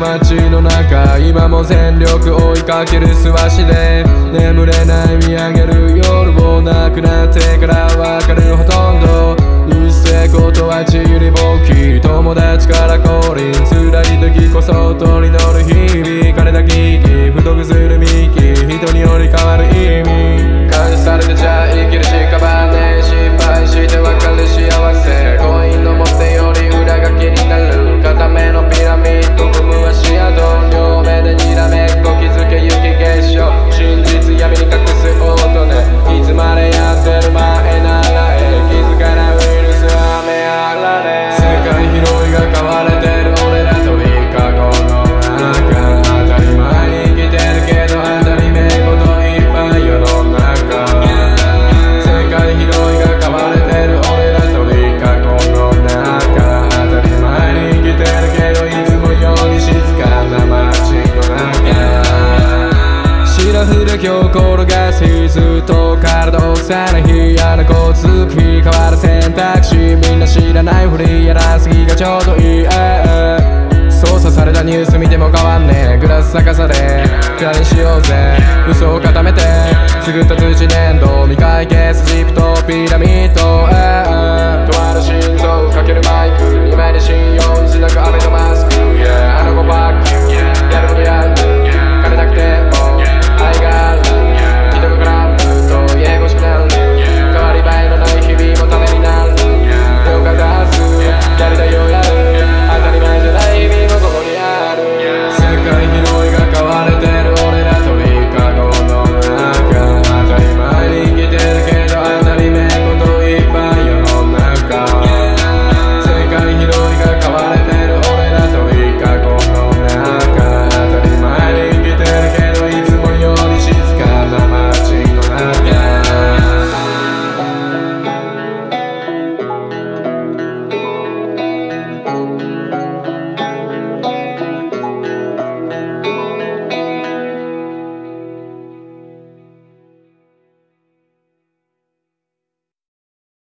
街の中今も全力追いかける素足で眠れない見上げる夜をなくなってからわかるほとんど。一世ことはちゆりぼき友達から降臨。辛い時こそ取り乗る日々シラフで今日転がすずっと体をさら嫌な交通費変わる選択肢みんな知らないふりやらすぎがちょうどいい、操作されたニュース見ても変わんねえ。グラス逆さで 暗にしようぜ。嘘を固めて作った通知粘土。未解決ジプトピラミッド、